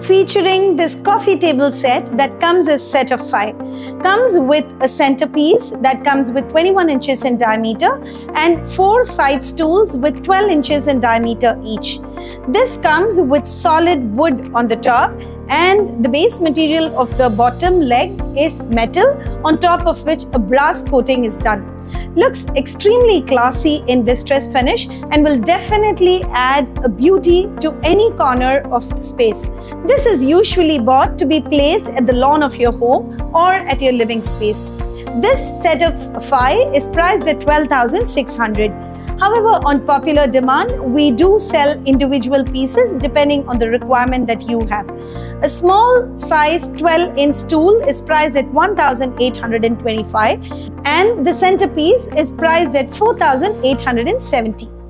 featuring this coffee table set that comes as set of five. Comes with a centerpiece that comes with 21 inches in diameter and four side stools with 12 inches in diameter each. This comes with solid wood on the top and the base material of the bottom leg is metal on top of which a brass coating is done looks extremely classy in distress finish and will definitely add a beauty to any corner of the space. This is usually bought to be placed at the lawn of your home or at your living space. This set of five is priced at 12,600. However, on popular demand, we do sell individual pieces depending on the requirement that you have. A small size 12 inch stool is priced at 1825 and the centerpiece is priced at 4870.